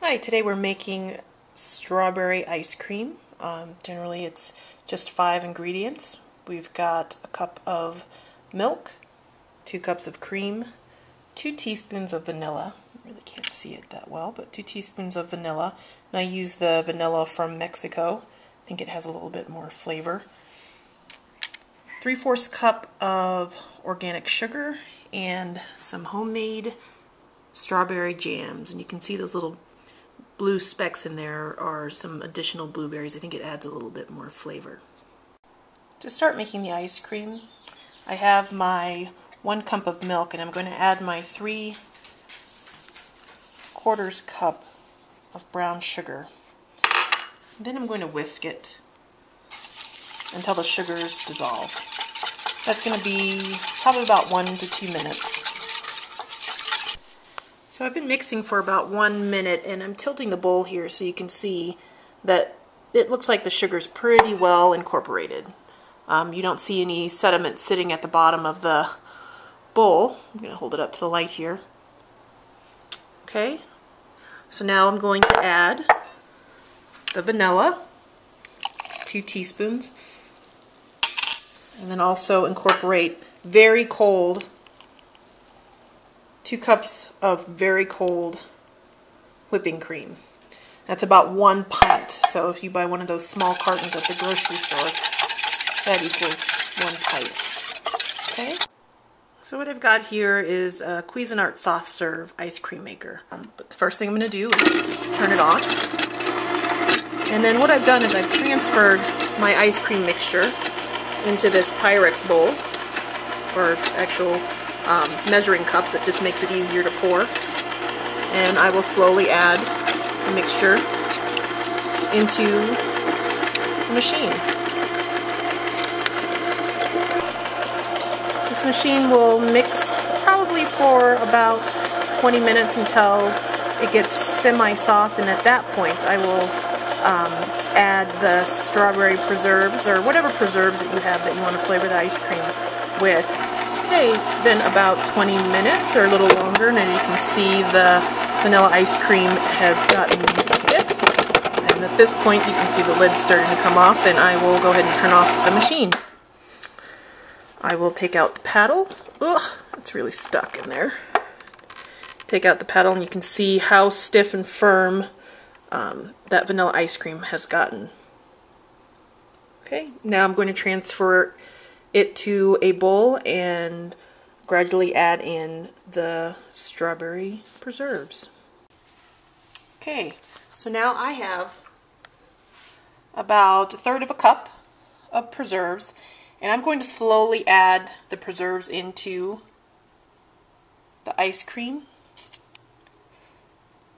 Hi, today we're making strawberry ice cream. Um, generally it's just five ingredients. We've got a cup of milk, two cups of cream, two teaspoons of vanilla. I really can't see it that well, but two teaspoons of vanilla. And I use the vanilla from Mexico. I think it has a little bit more flavor. Three-fourths cup of organic sugar and some homemade strawberry jams. And you can see those little blue specks in there are some additional blueberries. I think it adds a little bit more flavor. To start making the ice cream, I have my one cup of milk and I'm going to add my three quarters cup of brown sugar. Then I'm going to whisk it until the sugars dissolve. That's going to be probably about one to two minutes. So I've been mixing for about one minute and I'm tilting the bowl here so you can see that it looks like the sugar's pretty well incorporated. Um, you don't see any sediment sitting at the bottom of the bowl. I'm going to hold it up to the light here. Okay, so now I'm going to add the vanilla, it's two teaspoons, and then also incorporate very cold two cups of very cold whipping cream. That's about one pint. So if you buy one of those small cartons at the grocery store, that equals one pint. Okay? So what I've got here is a Cuisinart soft serve ice cream maker. Um, but the first thing I'm going to do is turn it on. And then what I've done is I've transferred my ice cream mixture into this Pyrex bowl, or actual um, measuring cup that just makes it easier to pour. And I will slowly add the mixture into the machine. This machine will mix probably for about 20 minutes until it gets semi-soft and at that point I will um, add the strawberry preserves or whatever preserves that you have that you want to flavor the ice cream with Okay, it's been about 20 minutes or a little longer, and you can see the vanilla ice cream has gotten stiff. And at this point, you can see the lid starting to come off, and I will go ahead and turn off the machine. I will take out the paddle. Ugh, it's really stuck in there. Take out the paddle, and you can see how stiff and firm um, that vanilla ice cream has gotten. Okay, now I'm going to transfer it to a bowl and gradually add in the strawberry preserves. Okay, so now I have about a third of a cup of preserves and I'm going to slowly add the preserves into the ice cream.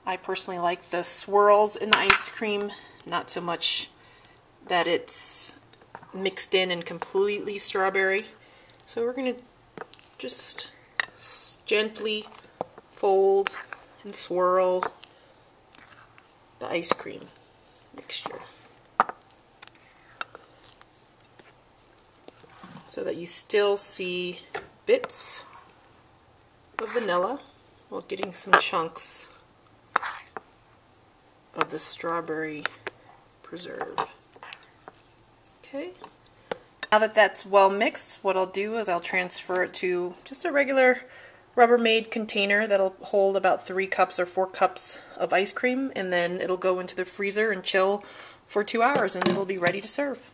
I personally like the swirls in the ice cream, not so much that it's mixed in and completely strawberry. So we're going to just gently fold and swirl the ice cream mixture. So that you still see bits of vanilla while getting some chunks of the strawberry preserve. Okay. Now that that's well mixed, what I'll do is I'll transfer it to just a regular Rubbermaid container that'll hold about three cups or four cups of ice cream and then it'll go into the freezer and chill for two hours and it'll be ready to serve.